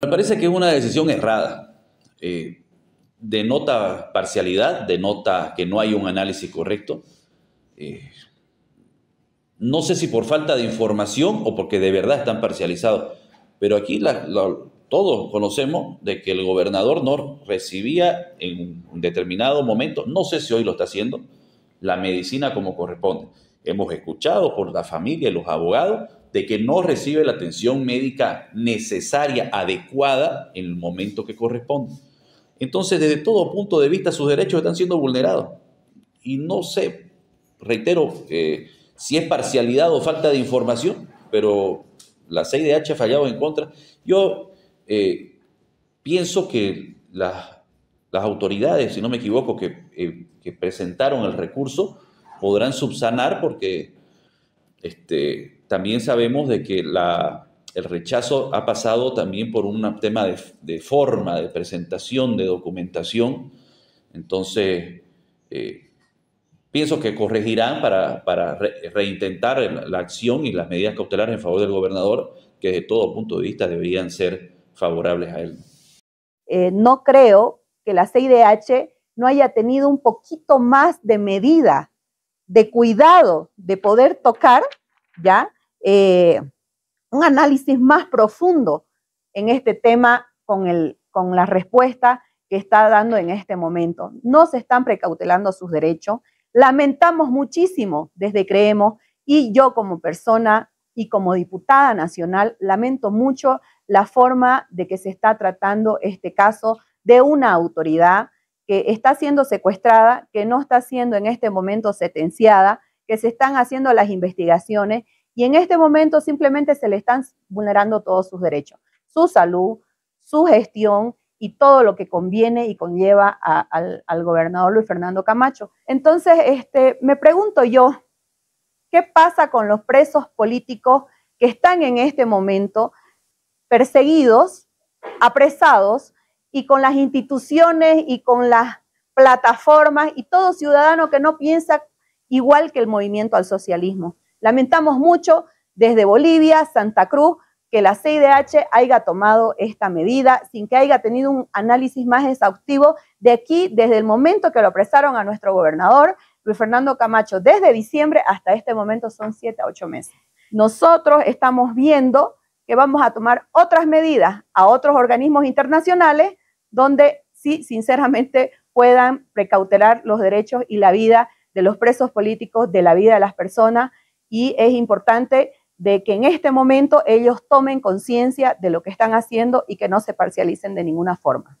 Me parece que es una decisión errada. Eh, denota parcialidad, denota que no hay un análisis correcto. Eh, no sé si por falta de información o porque de verdad están parcializados, pero aquí todos conocemos de que el gobernador no recibía en un determinado momento, no sé si hoy lo está haciendo, la medicina como corresponde. Hemos escuchado por la familia y los abogados de que no recibe la atención médica necesaria, adecuada en el momento que corresponde. Entonces, desde todo punto de vista, sus derechos están siendo vulnerados. Y no sé, reitero, eh, si es parcialidad o falta de información, pero la CIDH ha fallado en contra. Yo eh, pienso que las, autoridades, si no me equivoco, que, eh, que, presentaron el recurso, podrán subsanar porque este, también sabemos de que la, el rechazo ha pasado también por un tema de, forma, de presentación, de documentación. Entonces, eh, pienso que corregirán para, reintentar la acción y las medidas cautelares en favor del gobernador, que de todo punto de vista deberían ser favorables a él. Eh, no creo que la CIDH no haya tenido un poquito más de medida, de cuidado, de poder tocar, ¿ya? Eh, un análisis más profundo en este tema con, el, con la respuesta que está dando en este momento. No se están precautelando sus derechos. Lamentamos muchísimo desde Creemos y yo como persona y como diputada nacional lamento mucho la forma de que se está tratando este caso de una autoridad que está siendo secuestrada, que no está siendo en este momento sentenciada, que se están haciendo las investigaciones y en este momento simplemente se le están vulnerando todos sus derechos, su salud, su gestión y todo lo que conviene y conlleva al, gobernador Luis Fernando Camacho. Entonces, este, me pregunto yo, ¿qué pasa con los presos políticos que están en este momento perseguidos, apresados, y con las instituciones y con las plataformas y todo ciudadano que no piensa igual que el movimiento al socialismo? Lamentamos mucho desde Bolivia, Santa Cruz, que la CIDH haya tomado esta medida sin que haya tenido un análisis más exhaustivo de aquí, desde el momento que lo apresaron a nuestro gobernador, Luis Fernando Camacho, desde diciembre hasta este momento son siete a ocho meses. Nosotros estamos viendo que vamos a tomar otras medidas a otros organismos internacionales donde sí, sinceramente, puedan precautelar los derechos y la vida de los presos políticos, de la vida de las personas y es importante de que en este momento ellos tomen conciencia de lo que están haciendo y que no se parcialicen de ninguna forma.